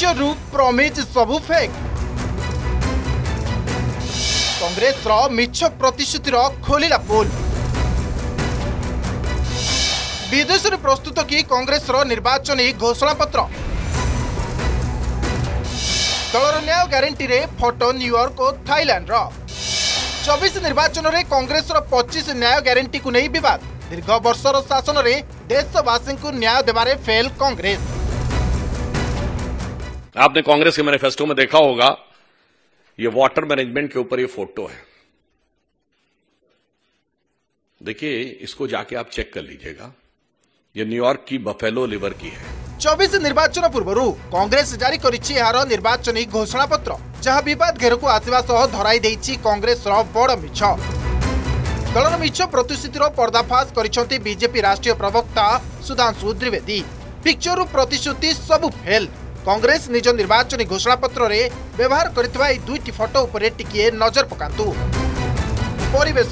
ପିକ୍ଚରରୁ promise ସବୁ fake କଂଗ୍ରେସର ମିଛ ପ୍ରତିଶ୍ରୁତିର ଖୋଲିଲା ପୋଲ ବିଦେଶରେ ପ୍ରସ୍ତୁତ କି କଂଗ୍ରେସର ନିର୍ବାଚନୀ ଘୋଷଣାପତ୍ର ଦଳର ନ୍ୟାୟ ଗ୍ୟାରେଣ୍ଟିରେ ଫଟୋ ନ୍ୟୁୟର୍କ ଓ ଥାଇଲାଣ୍ଡର ଚବିଶ ନିର୍ବାଚନରେ କଂଗ୍ରେସର ପଚିଶ ନ୍ୟାୟ ଗ୍ୟାରେଣ୍ଟିକୁ ନେଇ ବିବାଦ ଦୀର୍ଘ ବର୍ଷର ଶାସନରେ ଦେଶବାସୀଙ୍କୁ ନ୍ୟାୟ ଦେବାରେ ଫେଲ୍ କଂଗ୍ରେସ आपने कांग्रेस के मैनिफेस्टो में देखा होगा, ये वाटर मैनेजमेंट के ऊपर ये फ़ोटो है। देखिए, इसको जाके आप चेक कर लीजिएगा। ये न्यूयॉर्क की बफेलो लिवर की है। चौबीस निर्वाचन पूर्व कांग्रेस जारी करी निर्वाचन घोषणा पत्र जहाँ विवाद घेर को आसवास धरई कंग्रेस बड़ मिछ दलर मिछ प्रतिश्रुतिर पर्दाफाश करजेपी राष्ट्रीय प्रवक्ता सुधांशु द्विवेदी पिक्चर प्रतिश्रुति सबू फेल କଂଗ୍ରେସ ନିଜ ନିର୍ବାଚନୀ ଘୋଷଣାପତ୍ରରେ ବ୍ୟବହାର କରିଥିବା ଏହି ଦୁଇଟି ଫଟୋ ଉପରେ ଟିକିଏ ନଜର ପକାନ୍ତୁ। ପରିବେଶ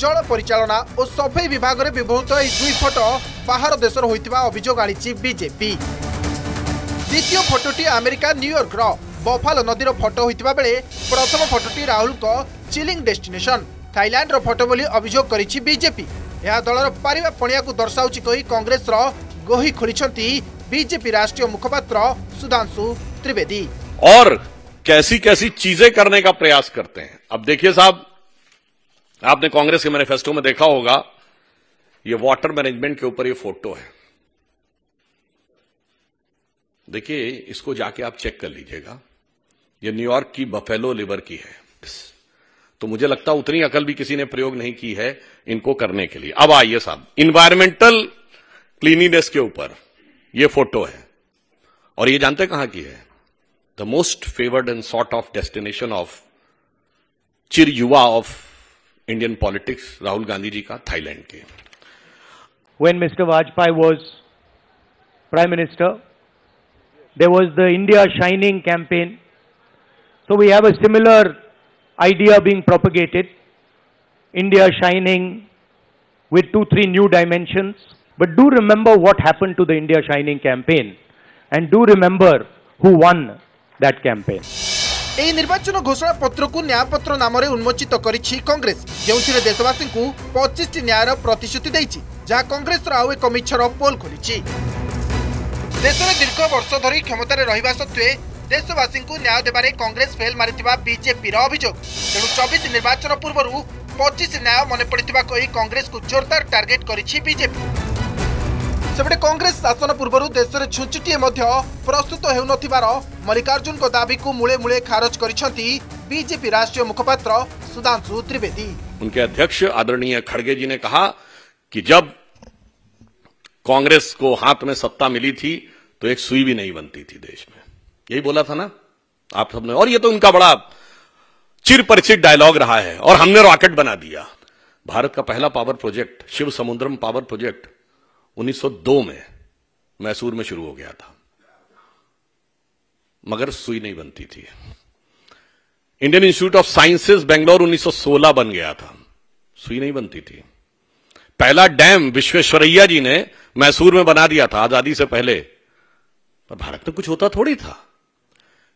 ଜଳ ପରିଚାଳନା ଓ ସଫେଇ ବିଭାଗରେ ବ୍ୟବହୃତ ଏହି ଦୁଇ ଫଟୋ ବାହାର ଦେଶର ହୋଇଥିବା ଅଭିଯୋଗ ଆଣିଛି ବିଜେପି। ଦ୍ୱିତୀୟ ଫଟୋଟି ଆମେରିକା ନ୍ୟୁୟର୍କର ବଫାଲ ନଦୀର ଫଟୋ ହୋଇଥିବା ବେଳେ ପ୍ରଥମ ଫଟୋଟି ରାହୁଲଙ୍କ ଚିଲିଂ ଡେଷ୍ଟିନେସନ ଥାଇଲାଣ୍ଡର ଫଟୋ ବୋଲି ଅଭିଯୋଗ କରିଛି ବିଜେପି। ଏହା ଦଳର ପାରିବା ପଣିଆକୁ ଦର୍ଶାଉଛି କହି କଂଗ୍ରେସର ଗୋହି ଖୋଲିଛନ୍ତି बीजेपी राष्ट्रीय मुखपत्र, सुधांशु त्रिवेदी। और कैसी कैसी चीज़ें करने का प्रयास करते हैं। अब देखिए साहब, आपने कांग्रेस के मैनिफेस्टो में देखा होगा, ये वाटर मैनेजमेंट के ऊपर ये फ़ोटो है। देखिए, इसको जाके आप चेक कर लीजिएगा। ये न्यूयॉर्क की बफेलो लिवर की है। तो मुझे लगता है उतनी अकल भी किसी ने प्रयोग नहीं की है इनको करने के लिए। अब आइए साहब इन्वायरमेंटल क्लीनिनेस के ऊपर। ये फ़ोटो है। और ये जानते कहाँ की है? The most favoured and sort of destination of चिर युवा of Indian politics Rahul Gandhi ji का थाईलैंड के। When mister Vajpayee was prime minister there was the India shining campaign so we have a similar idea being propagated India shining with two three new dimensions But do remember what happened to the India Shining campaign. And do remember who won that campaign. এই নির্বাচন ঘোষণাপত্রকু ন্যায়পত্র নামে উন্মোচিত করেছি কংগ্রেস যে দেশবাসী পঁচিশটি ন্যায়ের প্রতিশ্রুতি দিয়েছে যা কংগ্রেসর আউ এক মিছর পোল খোলিছে দেশের দীর্ঘ বর্ষ ধর ক্ষমতায় রহবা সত্ত্বে দেশবাসী ন্যায় দেবার কংগ্রেস ফেল মারি বিজেপির অভিযোগ তেমন চবিশ নির্বাচন পূর্ণ পঁচিশ ন্যায় মনে পড়ি এই কংগ্রেস জোরদার টার্গেট করেছে বিজেপি ସେପଟେ କଂଗ୍ରେସ ଶାସନ ପୂର୍ବରୁ ଦେଶରେ ଛୁଞ୍ଚିଟିଏ ମଧ୍ୟ ପ୍ରସ୍ତୁତ ହେଉନଥିବାର ମଲ୍ଲିକାର୍ଜୁନଙ୍କ ଦାବିକୁ ମୂଳେ ମୂଳେ ଖାରଜ କରିଛନ୍ତି ବିଜେପି ରାଷ୍ଟ୍ରୀୟ ମୁଖପାତ୍ର ସୁଧାଂଶୁ ତ୍ରିବେଦୀ उनके अध्यक्ष आदरणीय खड़गे जी ने कहा कि जब कांग्रेस को हाथ में सत्ता मिली थी तो एक सुई भी नहीं बनती थी देश में यही बोला था ना आप सबने और ये तो उनका बड़ा चिर परिचित डायलॉग रहा है और हमने रॉकेट बना दिया भारत का पहला power project Shiva Samudram power project 1902 में मैसूर में शुरू हो गया था। मगर सुई नहीं बनती थी। Indian Institute of Sciences Bangalore 1916 बन गया था। सुई नहीं बनती थी। पहला डैम विश्वेश्वरैया जी ने मैसूर में बना दिया था आज़ादी से पहले। पर भारत में कुछ होता थोड़ी था।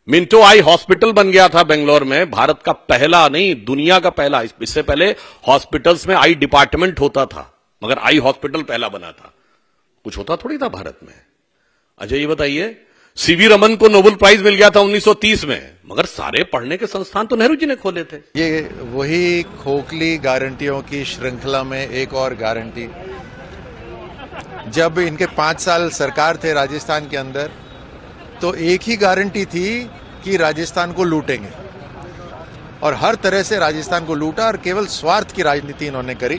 मिंटो आई हॉस्पिटल बन गया था बेंगलोर में। भारत का पहला नहीं, दुनिया का पहला। इससे पहले हॉस्पिटल्स में आई डिपार्टमेंट होता था, मगर आई हॉस्पिटल पहला बना था। कुछ होता थोड़ी था भारत में। अच्छा ये बताइए सीवी रमन को नोबेल प्राइज मिल गया था 1930 में, मगर सारे पढ़ने के संस्थान तो नेहरू जी ने खोले थे। ये वही खोखली गारंटियों की श्रृंखला में एक और गारंटी। जब इनके पाँच साल सरकार थे राजस्थान के अंदर तो एक ही गारंटी थी कि राजस्थान को लूटेंगे। और हर तरह से राजस्थान को लूटा और केवल स्वार्थ की राजनीति इन्होंने करी।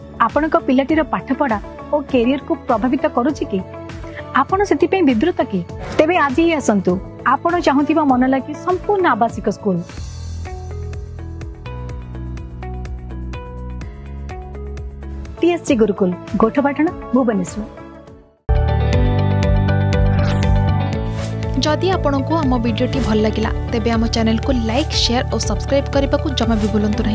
ଆପଣଙ୍କ ପିଲାଟିର ପାଠପଢ଼ା ଓ କ୍ୟାରିୟରକୁ ପ୍ରଭାବିତ କରୁଛି କି ଆପଣ ସେଥିପାଇଁ ବିବ୍ରତ କି ତେବେ ଆଜି ହିଁ ଆସନ୍ତୁ ଆପଣ ଚାହୁଁଥିବା ମନ ଲାଗି ସମ୍ପୂର୍ଣ୍ଣ ଆବାସିକ ସ୍କୁଲ টিএসসি ଗୁରୁକୁଲ গোঠপাটনা ଭୁବନେଶ୍ୱର যদি আপনার আমার ভিডিওটি ভালো লাগিলা তেবে আমার চ্যানেলকে লাইক শেয়ার ও সবসক্রাইব করা জমা বি ভুলতু না